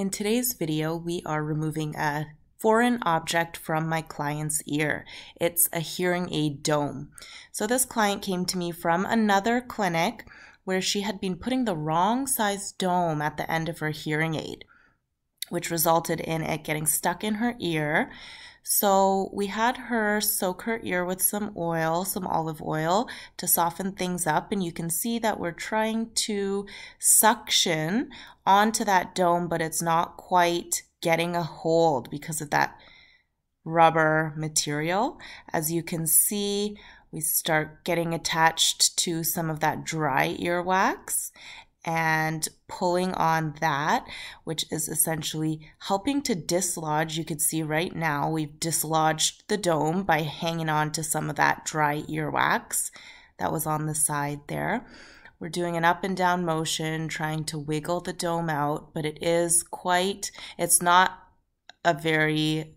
In today's video, we are removing a foreign object from my client's ear. It's a hearing aid dome. So this client came to me from another clinic where she had been putting the wrong size dome at the end of her hearing aid, which resulted in it getting stuck in her ear. So we had her soak her ear with some oil, some olive oil to soften things up. And you can see that we're trying to suction onto that dome, but it's not quite getting a hold because of that rubber material. As you can see, we start getting attached to some of that dry earwax and pulling on that, which is essentially helping to dislodge. You could see right now we've dislodged the dome by hanging on to some of that dry earwax that was on the side there. We're doing an up and down motion, trying to wiggle the dome out, but it is quite, it's not a very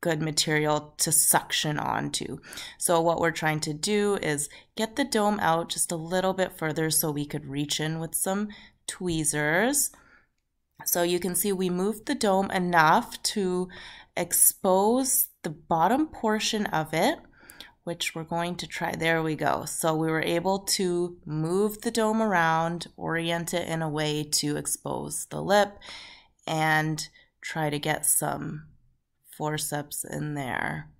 good material to suction onto. So what we're trying to do is get the dome out just a little bit further so we could reach in with some tweezers. So you can see we moved the dome enough to expose the bottom portion of it, which we're going to try. There we go. So we were able to move the dome around, orient it in a way to expose the lip and try to get some forceps in there.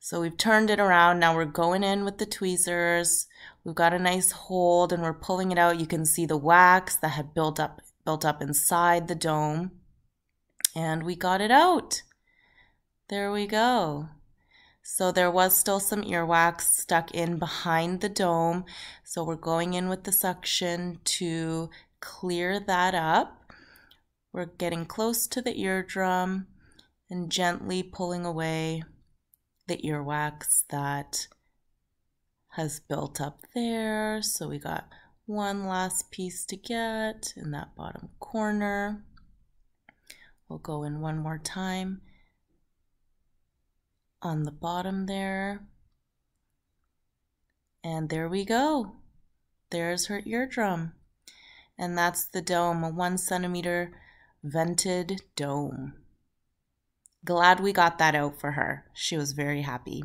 So we've turned it around. Now we're going in with the tweezers. We've got a nice hold and we're pulling it out. You can see the wax that had built up built up inside the dome. And we got it out. There we go. So there was still some earwax stuck in behind the dome. So we're going in with the suction to clear that up. We're getting close to the eardrum and gently pulling away the earwax that has built up there. So we got one last piece to get in that bottom corner. We'll go in one more time on the bottom there. And there we go. There's her eardrum. And that's the dome, a one centimeter vented dome glad we got that out for her. She was very happy.